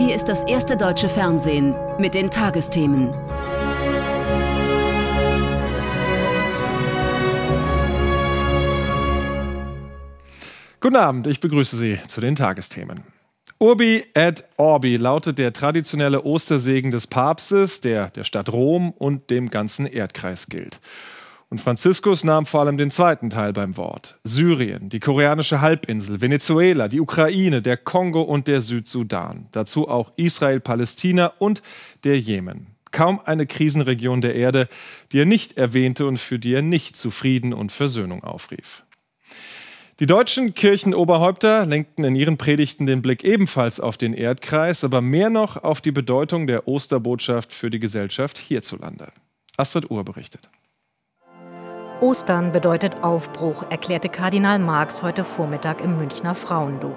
Hier ist das erste deutsche Fernsehen mit den Tagesthemen. Guten Abend, ich begrüße Sie zu den Tagesthemen. Urbi et Orbi lautet der traditionelle Ostersegen des Papstes, der der Stadt Rom und dem ganzen Erdkreis gilt. Und Franziskus nahm vor allem den zweiten Teil beim Wort. Syrien, die koreanische Halbinsel, Venezuela, die Ukraine, der Kongo und der Südsudan. Dazu auch Israel, Palästina und der Jemen. Kaum eine Krisenregion der Erde, die er nicht erwähnte und für die er nicht zu Frieden und Versöhnung aufrief. Die deutschen Kirchenoberhäupter lenkten in ihren Predigten den Blick ebenfalls auf den Erdkreis, aber mehr noch auf die Bedeutung der Osterbotschaft für die Gesellschaft hierzulande. Astrid Uhr berichtet. Ostern bedeutet Aufbruch, erklärte Kardinal Marx heute Vormittag im Münchner Frauendom.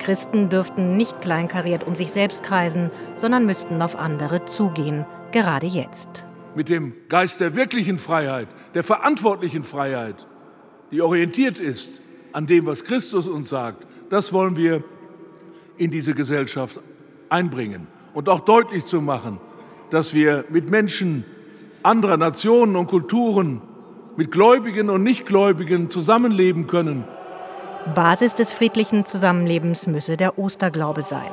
Christen dürften nicht kleinkariert um sich selbst kreisen, sondern müssten auf andere zugehen, gerade jetzt. Mit dem Geist der wirklichen Freiheit, der verantwortlichen Freiheit, die orientiert ist an dem, was Christus uns sagt, das wollen wir in diese Gesellschaft einbringen und auch deutlich zu machen, dass wir mit Menschen anderer Nationen und Kulturen, mit Gläubigen und Nichtgläubigen zusammenleben können. Basis des friedlichen Zusammenlebens müsse der Osterglaube sein.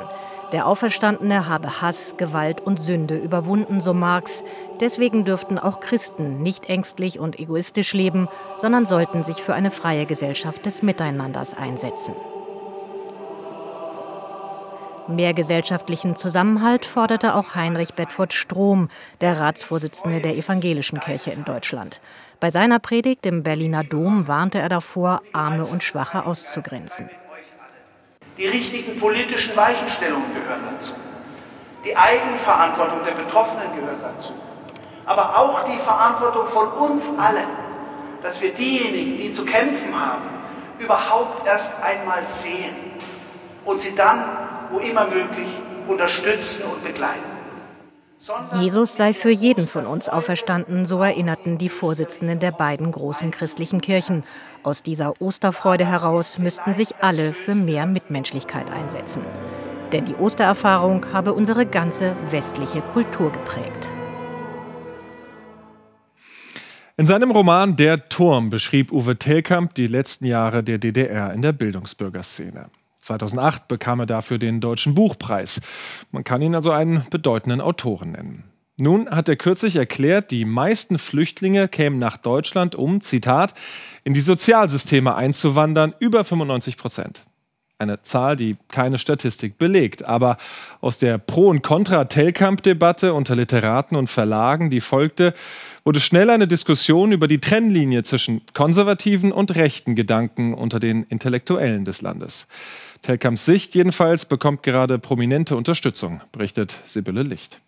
Der Auferstandene habe Hass, Gewalt und Sünde überwunden, so Marx. Deswegen dürften auch Christen nicht ängstlich und egoistisch leben, sondern sollten sich für eine freie Gesellschaft des Miteinanders einsetzen. Mehr gesellschaftlichen Zusammenhalt forderte auch Heinrich Bedford Strom, der Ratsvorsitzende der Evangelischen Kirche in Deutschland. Bei seiner Predigt im Berliner Dom warnte er davor, Arme und Schwache auszugrenzen. Die richtigen politischen Weichenstellungen gehören dazu. Die Eigenverantwortung der Betroffenen gehört dazu. Aber auch die Verantwortung von uns allen, dass wir diejenigen, die zu kämpfen haben, überhaupt erst einmal sehen und sie dann, wo immer möglich, unterstützen und begleiten. Jesus sei für jeden von uns auferstanden, so erinnerten die Vorsitzenden der beiden großen christlichen Kirchen. Aus dieser Osterfreude heraus müssten sich alle für mehr Mitmenschlichkeit einsetzen. Denn die Ostererfahrung habe unsere ganze westliche Kultur geprägt. In seinem Roman Der Turm beschrieb Uwe Telkamp die letzten Jahre der DDR in der Bildungsbürgerszene. 2008 bekam er dafür den Deutschen Buchpreis. Man kann ihn also einen bedeutenden Autoren nennen. Nun hat er kürzlich erklärt, die meisten Flüchtlinge kämen nach Deutschland, um, Zitat, in die Sozialsysteme einzuwandern, über 95 Prozent. Eine Zahl, die keine Statistik belegt. Aber aus der Pro- und Contra-Telkamp-Debatte unter Literaten und Verlagen, die folgte, wurde schnell eine Diskussion über die Trennlinie zwischen konservativen und rechten Gedanken unter den Intellektuellen des Landes. Telkamps Sicht jedenfalls bekommt gerade prominente Unterstützung, berichtet Sibylle Licht.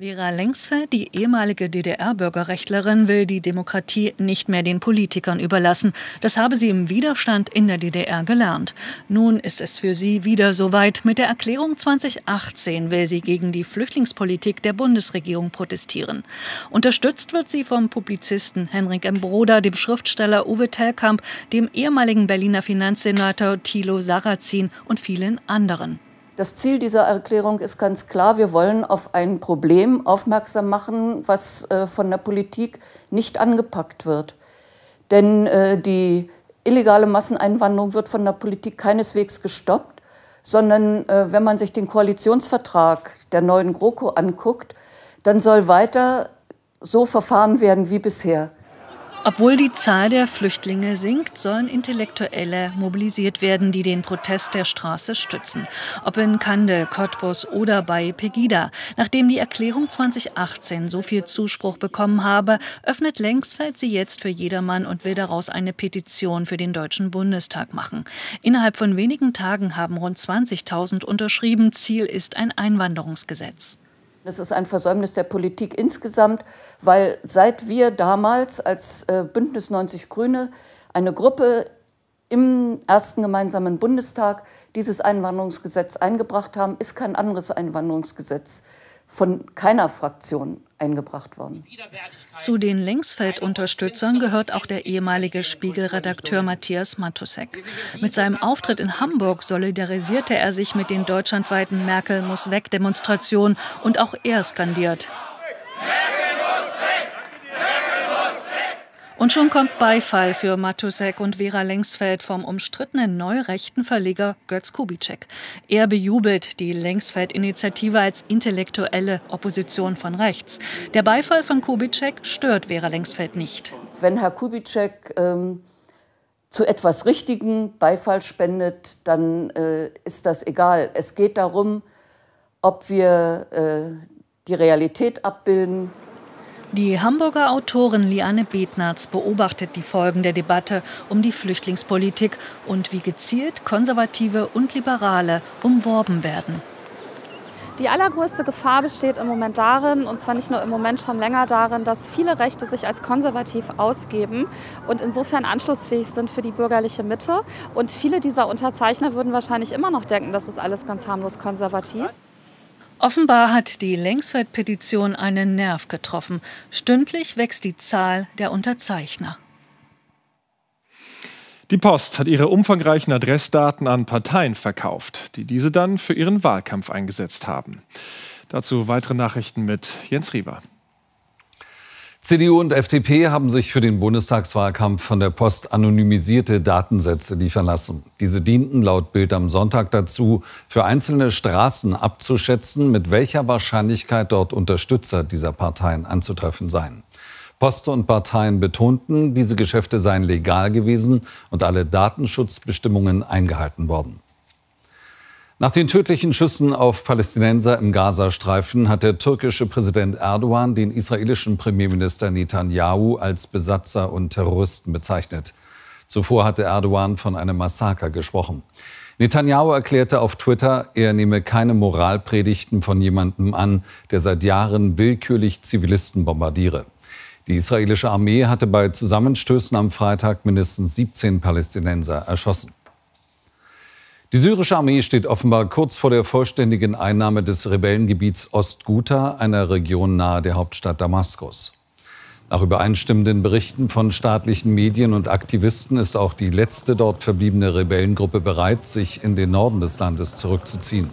Vera Lengsfeld, die ehemalige DDR-Bürgerrechtlerin, will die Demokratie nicht mehr den Politikern überlassen. Das habe sie im Widerstand in der DDR gelernt. Nun ist es für sie wieder soweit. Mit der Erklärung 2018 will sie gegen die Flüchtlingspolitik der Bundesregierung protestieren. Unterstützt wird sie vom Publizisten Henrik M. Broder, dem Schriftsteller Uwe Tellkamp, dem ehemaligen Berliner Finanzsenator Thilo Sarrazin und vielen anderen. Das Ziel dieser Erklärung ist ganz klar, wir wollen auf ein Problem aufmerksam machen, was äh, von der Politik nicht angepackt wird. Denn äh, die illegale Masseneinwanderung wird von der Politik keineswegs gestoppt, sondern äh, wenn man sich den Koalitionsvertrag der neuen GroKo anguckt, dann soll weiter so verfahren werden wie bisher. Obwohl die Zahl der Flüchtlinge sinkt, sollen Intellektuelle mobilisiert werden, die den Protest der Straße stützen. Ob in Kande, Cottbus oder bei Pegida. Nachdem die Erklärung 2018 so viel Zuspruch bekommen habe, öffnet Längsfeld sie jetzt für jedermann und will daraus eine Petition für den Deutschen Bundestag machen. Innerhalb von wenigen Tagen haben rund 20.000 unterschrieben. Ziel ist ein Einwanderungsgesetz. Das ist ein Versäumnis der Politik insgesamt, weil seit wir damals als äh, Bündnis 90 Grüne eine Gruppe im ersten gemeinsamen Bundestag dieses Einwanderungsgesetz eingebracht haben, ist kein anderes Einwanderungsgesetz von keiner Fraktion eingebracht worden. Zu den Längsfeld-Unterstützern gehört auch der ehemalige Spiegelredakteur Matthias Matusek. Mit seinem Auftritt in Hamburg solidarisierte er sich mit den deutschlandweiten Merkel muss weg Demonstrationen und auch er skandiert. Merkel und schon kommt Beifall für Matusek und Vera Lengsfeld vom umstrittenen neurechten Verleger Götz Kubitschek. Er bejubelt die Lengsfeld-Initiative als intellektuelle Opposition von rechts. Der Beifall von Kubitschek stört Vera Lengsfeld nicht. Wenn Herr Kubitschek ähm, zu etwas Richtigen Beifall spendet, dann äh, ist das egal. Es geht darum, ob wir äh, die Realität abbilden die Hamburger Autorin Liane Betnatz beobachtet die Folgen der Debatte um die Flüchtlingspolitik und wie gezielt Konservative und Liberale umworben werden. Die allergrößte Gefahr besteht im Moment darin, und zwar nicht nur im Moment schon länger darin, dass viele Rechte sich als konservativ ausgeben und insofern anschlussfähig sind für die bürgerliche Mitte. Und viele dieser Unterzeichner würden wahrscheinlich immer noch denken, das ist alles ganz harmlos konservativ. Offenbar hat die Längsfeld-Petition einen Nerv getroffen. Stündlich wächst die Zahl der Unterzeichner. Die Post hat ihre umfangreichen Adressdaten an Parteien verkauft, die diese dann für ihren Wahlkampf eingesetzt haben. Dazu weitere Nachrichten mit Jens Rieber. CDU und FDP haben sich für den Bundestagswahlkampf von der Post anonymisierte Datensätze liefern lassen. Diese dienten laut Bild am Sonntag dazu, für einzelne Straßen abzuschätzen, mit welcher Wahrscheinlichkeit dort Unterstützer dieser Parteien anzutreffen seien. Post und Parteien betonten, diese Geschäfte seien legal gewesen und alle Datenschutzbestimmungen eingehalten worden. Nach den tödlichen Schüssen auf Palästinenser im Gazastreifen hat der türkische Präsident Erdogan den israelischen Premierminister Netanyahu als Besatzer und Terroristen bezeichnet. Zuvor hatte Erdogan von einem Massaker gesprochen. Netanyahu erklärte auf Twitter, er nehme keine Moralpredigten von jemandem an, der seit Jahren willkürlich Zivilisten bombardiere. Die israelische Armee hatte bei Zusammenstößen am Freitag mindestens 17 Palästinenser erschossen. Die syrische Armee steht offenbar kurz vor der vollständigen Einnahme des Rebellengebiets Ostguta, einer Region nahe der Hauptstadt Damaskus. Nach übereinstimmenden Berichten von staatlichen Medien und Aktivisten ist auch die letzte dort verbliebene Rebellengruppe bereit, sich in den Norden des Landes zurückzuziehen.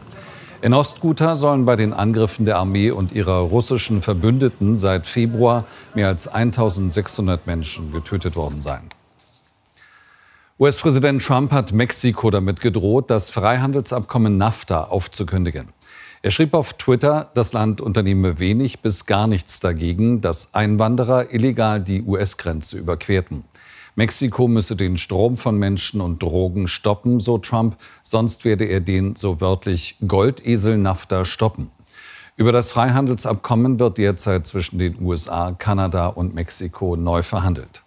In Ostguta sollen bei den Angriffen der Armee und ihrer russischen Verbündeten seit Februar mehr als 1600 Menschen getötet worden sein. US-Präsident Trump hat Mexiko damit gedroht, das Freihandelsabkommen NAFTA aufzukündigen. Er schrieb auf Twitter, das Land unternehme wenig bis gar nichts dagegen, dass Einwanderer illegal die US-Grenze überquerten. Mexiko müsse den Strom von Menschen und Drogen stoppen, so Trump, sonst werde er den so wörtlich Goldesel NAFTA stoppen. Über das Freihandelsabkommen wird derzeit zwischen den USA, Kanada und Mexiko neu verhandelt.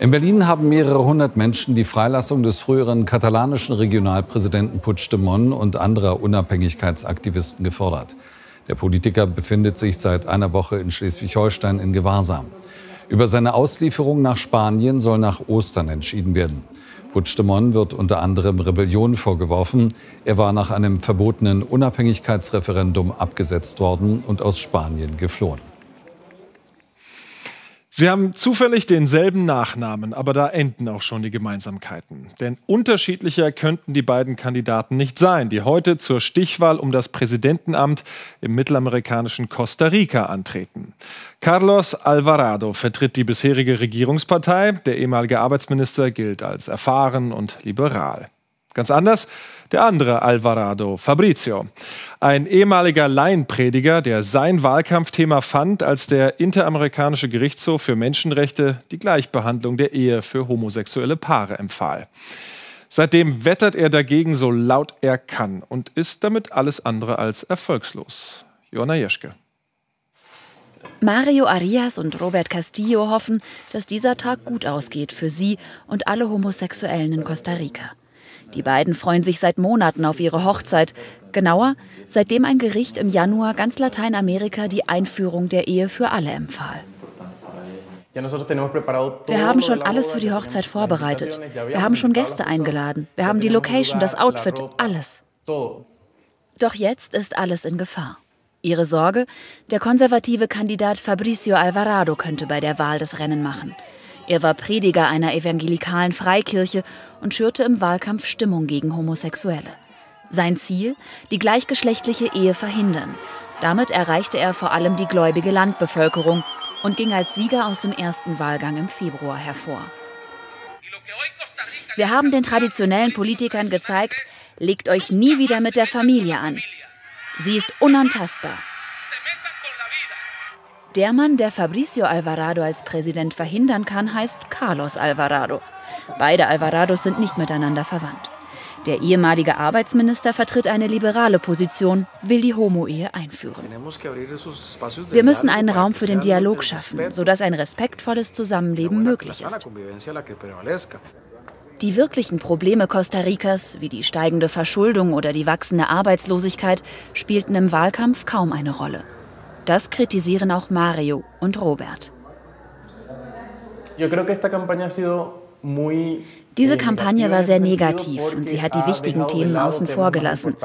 In Berlin haben mehrere hundert Menschen die Freilassung des früheren katalanischen Regionalpräsidenten Puigdemont und anderer Unabhängigkeitsaktivisten gefordert. Der Politiker befindet sich seit einer Woche in Schleswig-Holstein in Gewahrsam. Über seine Auslieferung nach Spanien soll nach Ostern entschieden werden. Puigdemont wird unter anderem Rebellion vorgeworfen. Er war nach einem verbotenen Unabhängigkeitsreferendum abgesetzt worden und aus Spanien geflohen. Sie haben zufällig denselben Nachnamen, aber da enden auch schon die Gemeinsamkeiten. Denn unterschiedlicher könnten die beiden Kandidaten nicht sein, die heute zur Stichwahl um das Präsidentenamt im mittelamerikanischen Costa Rica antreten. Carlos Alvarado vertritt die bisherige Regierungspartei, der ehemalige Arbeitsminister gilt als erfahren und liberal. Ganz anders der andere Alvarado, Fabrizio. Ein ehemaliger Laienprediger, der sein Wahlkampfthema fand, als der Interamerikanische Gerichtshof für Menschenrechte die Gleichbehandlung der Ehe für homosexuelle Paare empfahl. Seitdem wettert er dagegen so laut er kann und ist damit alles andere als erfolgslos. Joanna Jeschke. Mario Arias und Robert Castillo hoffen, dass dieser Tag gut ausgeht für sie und alle Homosexuellen in Costa Rica. Die beiden freuen sich seit Monaten auf ihre Hochzeit. Genauer, seitdem ein Gericht im Januar ganz Lateinamerika die Einführung der Ehe für alle empfahl. Wir haben schon alles für die Hochzeit vorbereitet. Wir haben schon Gäste eingeladen. Wir haben die Location, das Outfit, alles. Doch jetzt ist alles in Gefahr. Ihre Sorge, der konservative Kandidat Fabricio Alvarado könnte bei der Wahl das Rennen machen. Er war Prediger einer evangelikalen Freikirche und schürte im Wahlkampf Stimmung gegen Homosexuelle. Sein Ziel? Die gleichgeschlechtliche Ehe verhindern. Damit erreichte er vor allem die gläubige Landbevölkerung und ging als Sieger aus dem ersten Wahlgang im Februar hervor. Wir haben den traditionellen Politikern gezeigt, legt euch nie wieder mit der Familie an. Sie ist unantastbar. Der Mann, der Fabricio Alvarado als Präsident verhindern kann, heißt Carlos Alvarado. Beide Alvarados sind nicht miteinander verwandt. Der ehemalige Arbeitsminister vertritt eine liberale Position, will die Homo-Ehe einführen. Wir müssen einen Raum für den Dialog schaffen, sodass ein respektvolles Zusammenleben möglich ist. Die wirklichen Probleme Costa Ricas, wie die steigende Verschuldung oder die wachsende Arbeitslosigkeit, spielten im Wahlkampf kaum eine Rolle. Das kritisieren auch Mario und Robert. Diese Kampagne war sehr negativ und sie hat die wichtigen Themen außen vor gelassen.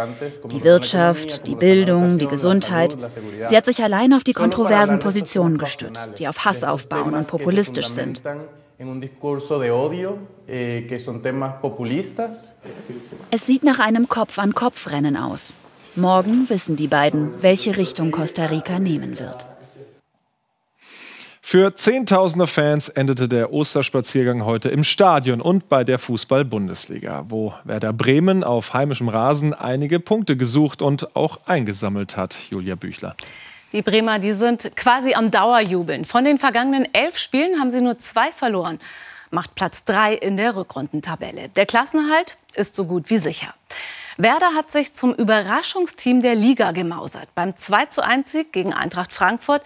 Die Wirtschaft, die Bildung, die Gesundheit. Sie hat sich allein auf die kontroversen Positionen gestützt, die auf Hass aufbauen und populistisch sind. Es sieht nach einem Kopf-an-Kopf-Rennen aus. Morgen wissen die beiden, welche Richtung Costa Rica nehmen wird. Für Zehntausende Fans endete der Osterspaziergang heute im Stadion und bei der Fußball-Bundesliga, wo Werder Bremen auf heimischem Rasen einige Punkte gesucht und auch eingesammelt hat. Julia Büchler. Die Bremer, die sind quasi am Dauerjubeln. Von den vergangenen elf Spielen haben sie nur zwei verloren. Macht Platz drei in der Rückrundentabelle. Der Klassenerhalt ist so gut wie sicher. Werder hat sich zum Überraschungsteam der Liga gemausert. Beim 2 1 Sieg gegen Eintracht Frankfurt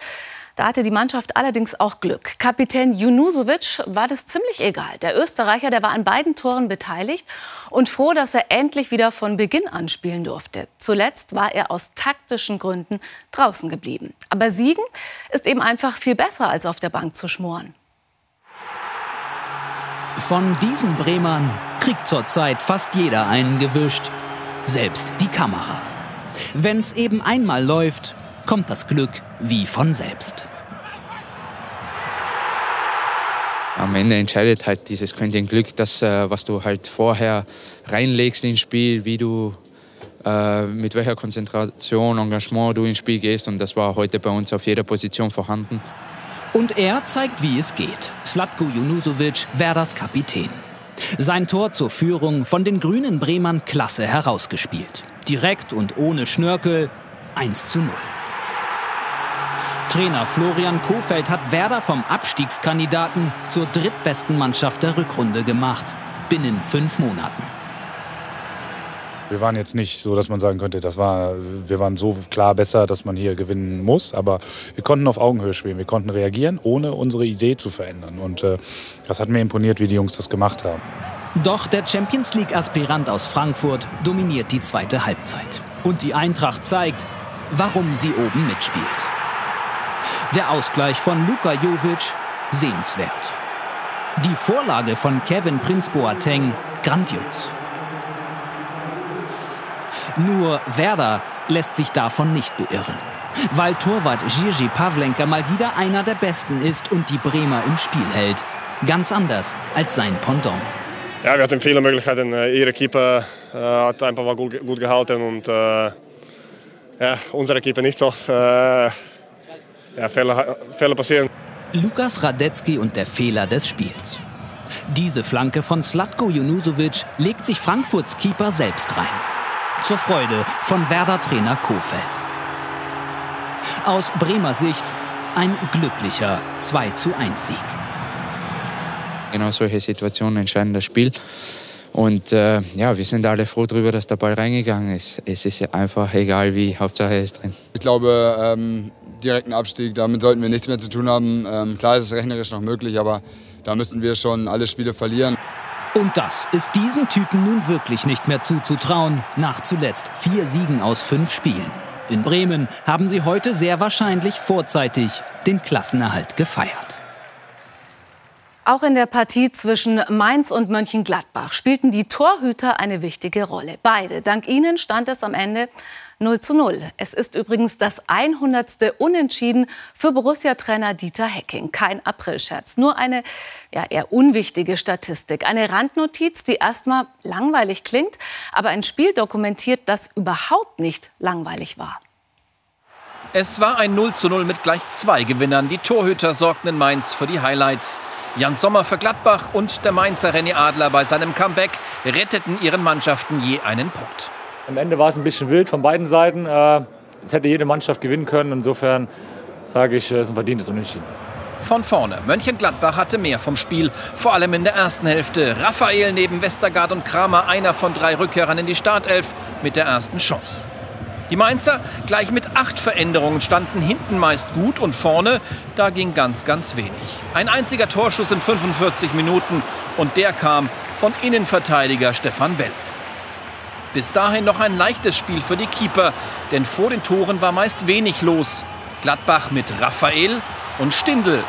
da hatte die Mannschaft allerdings auch Glück. Kapitän Junusovic war das ziemlich egal. Der Österreicher, der war an beiden Toren beteiligt und froh, dass er endlich wieder von Beginn an spielen durfte. Zuletzt war er aus taktischen Gründen draußen geblieben. Aber Siegen ist eben einfach viel besser, als auf der Bank zu schmoren. Von diesen Bremern kriegt zurzeit fast jeder einen gewischt. Selbst die Kamera. Wenn's eben einmal läuft, kommt das Glück wie von selbst. Am Ende entscheidet halt dieses Quäntchen Glück, das, äh, was du halt vorher reinlegst ins Spiel, wie du äh, mit welcher Konzentration, Engagement du ins Spiel gehst. Und das war heute bei uns auf jeder Position vorhanden. Und er zeigt, wie es geht. Slatko Junusovic, Werders Kapitän. Sein Tor zur Führung von den grünen Bremern klasse herausgespielt. Direkt und ohne Schnörkel 1 zu 0. Trainer Florian Kofeld hat Werder vom Abstiegskandidaten zur drittbesten Mannschaft der Rückrunde gemacht. Binnen fünf Monaten. Wir waren jetzt nicht so, dass man sagen könnte, das war, wir waren so klar besser, dass man hier gewinnen muss. Aber wir konnten auf Augenhöhe spielen. Wir konnten reagieren, ohne unsere Idee zu verändern. Und äh, das hat mir imponiert, wie die Jungs das gemacht haben. Doch der Champions League-Aspirant aus Frankfurt dominiert die zweite Halbzeit. Und die Eintracht zeigt, warum sie oben mitspielt. Der Ausgleich von Luka Jovic sehenswert. Die Vorlage von Kevin Prince Boateng grandios. Nur Werder lässt sich davon nicht beirren. Weil Torwart Jirji Pavlenka mal wieder einer der Besten ist und die Bremer im Spiel hält. Ganz anders als sein Pendant. Ja, wir hatten viele Möglichkeiten. Äh, ihre Keeper äh, hat einfach mal gut, gut gehalten und äh, ja, unsere Keeper nicht so. Äh, ja, Fehler, Fehler passieren. Lukas Radetzky und der Fehler des Spiels. Diese Flanke von Slatko Junusovic legt sich Frankfurts Keeper selbst rein. Zur Freude von Werder-Trainer Kofeld. Aus Bremer Sicht ein glücklicher 2 zu 1 Sieg. Genau solche Situationen entscheiden das Spiel. Und äh, ja, wir sind alle froh darüber, dass der Ball reingegangen ist. Es ist einfach egal wie, Hauptsache er ist drin. Ich glaube, ähm, direkten Abstieg, damit sollten wir nichts mehr zu tun haben. Ähm, klar ist es rechnerisch noch möglich, aber da müssten wir schon alle Spiele verlieren. Und das ist diesen Typen nun wirklich nicht mehr zuzutrauen, nach zuletzt vier Siegen aus fünf Spielen. In Bremen haben sie heute sehr wahrscheinlich vorzeitig den Klassenerhalt gefeiert. Auch in der Partie zwischen Mainz und Mönchengladbach spielten die Torhüter eine wichtige Rolle. Beide. Dank ihnen stand es am Ende 0 zu 0. Es ist übrigens das 100. Unentschieden für Borussia-Trainer Dieter Hecking. Kein Aprilscherz, nur eine ja, eher unwichtige Statistik. Eine Randnotiz, die erstmal langweilig klingt, aber ein Spiel dokumentiert, das überhaupt nicht langweilig war. Es war ein 0 zu 0 mit gleich zwei Gewinnern. Die Torhüter sorgten in Mainz für die Highlights. Jan Sommer für Gladbach und der Mainzer René Adler bei seinem Comeback retteten ihren Mannschaften je einen Punkt. Am Ende war es ein bisschen wild von beiden Seiten. Äh, es hätte jede Mannschaft gewinnen können. Insofern sage ich, es ist ein verdientes Unentschieden. Von vorne. Mönchengladbach hatte mehr vom Spiel, vor allem in der ersten Hälfte. Raphael neben Westergaard und Kramer, einer von drei Rückkehrern in die Startelf mit der ersten Chance. Die Mainzer gleich mit acht Veränderungen standen hinten meist gut und vorne, da ging ganz, ganz wenig. Ein einziger Torschuss in 45 Minuten und der kam von Innenverteidiger Stefan Bell. Bis dahin noch ein leichtes Spiel für die Keeper, denn vor den Toren war meist wenig los. Gladbach mit Raphael und Stindl.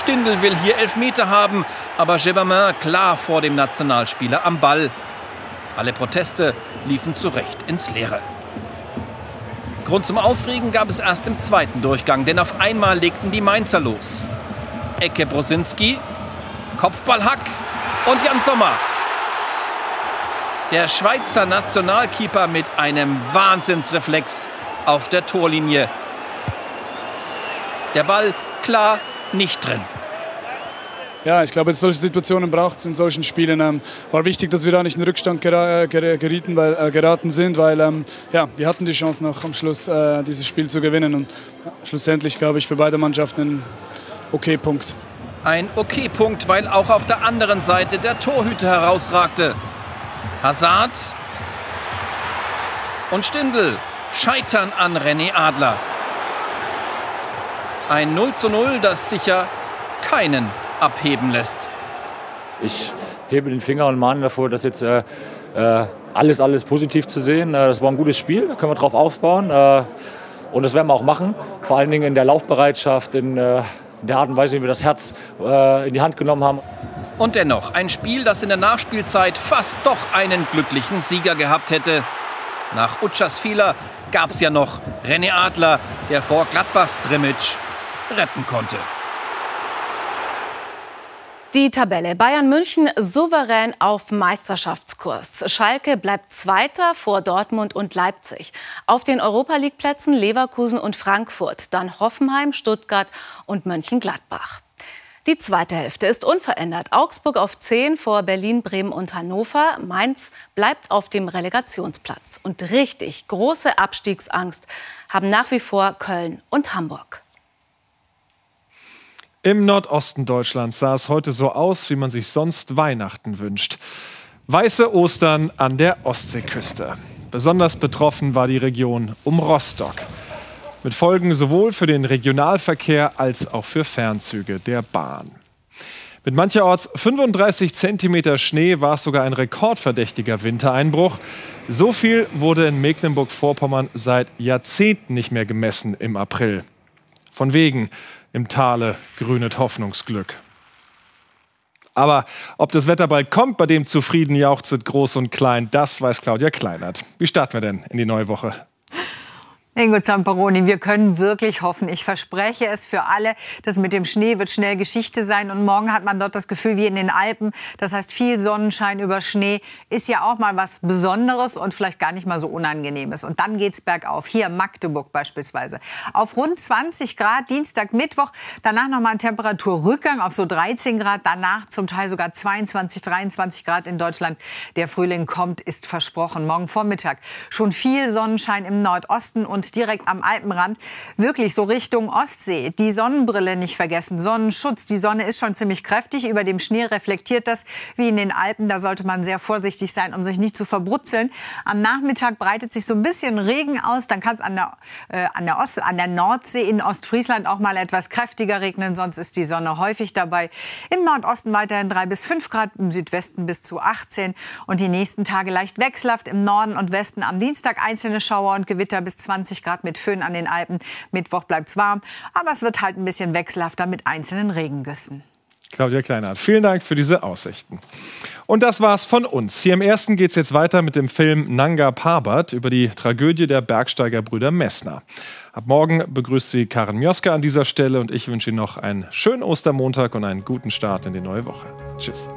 Stindl will hier Elfmeter haben, aber Gebermin klar vor dem Nationalspieler am Ball. Alle Proteste liefen zurecht ins Leere. Grund zum Aufregen gab es erst im zweiten Durchgang, denn auf einmal legten die Mainzer los. Ecke Brosinski, Kopfballhack und Jan Sommer der Schweizer Nationalkeeper mit einem Wahnsinnsreflex auf der Torlinie. Der Ball klar nicht drin. Ja, ich glaube, solche Situationen braucht es in solchen Spielen. Ähm, war wichtig, dass wir da nicht in Rückstand gera gerieten, weil, äh, geraten sind, weil ähm, ja, wir hatten die Chance noch am Schluss äh, dieses Spiel zu gewinnen. Und ja, schlussendlich, glaube ich, für beide Mannschaften ein okay Punkt. Ein okay Punkt, weil auch auf der anderen Seite der Torhüter herausragte. Hazard und Stindl scheitern an René Adler. Ein 0 zu 0, das sicher keinen abheben lässt. Ich hebe den Finger und mahne davor, dass jetzt äh, äh, alles, alles positiv zu sehen. Äh, das war ein gutes Spiel, da können wir drauf aufbauen. Äh, und das werden wir auch machen. Vor allen Dingen in der Laufbereitschaft, in, äh, der Art und Weise, wie wir das Herz in die Hand genommen haben. Und dennoch ein Spiel, das in der Nachspielzeit fast doch einen glücklichen Sieger gehabt hätte. Nach Utschas Fehler gab es ja noch René Adler, der vor Gladbachs Drimmitsch retten konnte. Die Tabelle. Bayern München souverän auf Meisterschaftskurs. Schalke bleibt Zweiter vor Dortmund und Leipzig. Auf den Europa League Plätzen Leverkusen und Frankfurt. Dann Hoffenheim, Stuttgart und Mönchengladbach. Die zweite Hälfte ist unverändert. Augsburg auf 10 vor Berlin, Bremen und Hannover. Mainz bleibt auf dem Relegationsplatz. Und richtig große Abstiegsangst haben nach wie vor Köln und Hamburg. Im Nordosten Deutschlands sah es heute so aus, wie man sich sonst Weihnachten wünscht. Weiße Ostern an der Ostseeküste. Besonders betroffen war die Region um Rostock mit Folgen sowohl für den Regionalverkehr als auch für Fernzüge der Bahn. Mit mancherorts 35 cm Schnee war es sogar ein rekordverdächtiger Wintereinbruch. So viel wurde in Mecklenburg-Vorpommern seit Jahrzehnten nicht mehr gemessen im April. Von wegen im Tale grünet Hoffnungsglück. Aber ob das Wetter bald kommt, bei dem zufrieden jauchzet groß und klein, das weiß Claudia Kleinert. Wie starten wir denn in die neue Woche? Ingo Zamperoni, wir können wirklich hoffen. Ich verspreche es für alle, das mit dem Schnee wird schnell Geschichte sein. Und morgen hat man dort das Gefühl wie in den Alpen. Das heißt, viel Sonnenschein über Schnee ist ja auch mal was Besonderes und vielleicht gar nicht mal so Unangenehmes. Und dann geht's bergauf. Hier Magdeburg beispielsweise. Auf rund 20 Grad, Dienstag, Mittwoch. Danach nochmal ein Temperaturrückgang auf so 13 Grad. Danach zum Teil sogar 22, 23 Grad in Deutschland. Der Frühling kommt, ist versprochen. Morgen Vormittag schon viel Sonnenschein im Nordosten und und direkt am Alpenrand, wirklich so Richtung Ostsee. Die Sonnenbrille nicht vergessen, Sonnenschutz. Die Sonne ist schon ziemlich kräftig. Über dem Schnee reflektiert das wie in den Alpen. Da sollte man sehr vorsichtig sein, um sich nicht zu verbrutzeln. Am Nachmittag breitet sich so ein bisschen Regen aus. Dann kann es an, der, äh, an, an der Nordsee in Ostfriesland auch mal etwas kräftiger regnen. Sonst ist die Sonne häufig dabei. Im Nordosten weiterhin 3 bis 5 Grad, im Südwesten bis zu 18. Und die nächsten Tage leicht wechselhaft im Norden und Westen. Am Dienstag einzelne Schauer und Gewitter bis 20 20 Grad mit Föhn an den Alpen. Mittwoch bleibt es warm, aber es wird halt ein bisschen wechselhafter mit einzelnen Regengüssen. Claudia Kleinhardt, vielen Dank für diese Aussichten. Und das war's von uns. Hier im ersten geht's jetzt weiter mit dem Film Nanga Parbat über die Tragödie der Bergsteigerbrüder Messner. Ab morgen begrüßt sie Karen Mioska an dieser Stelle und ich wünsche Ihnen noch einen schönen Ostermontag und einen guten Start in die neue Woche. Tschüss.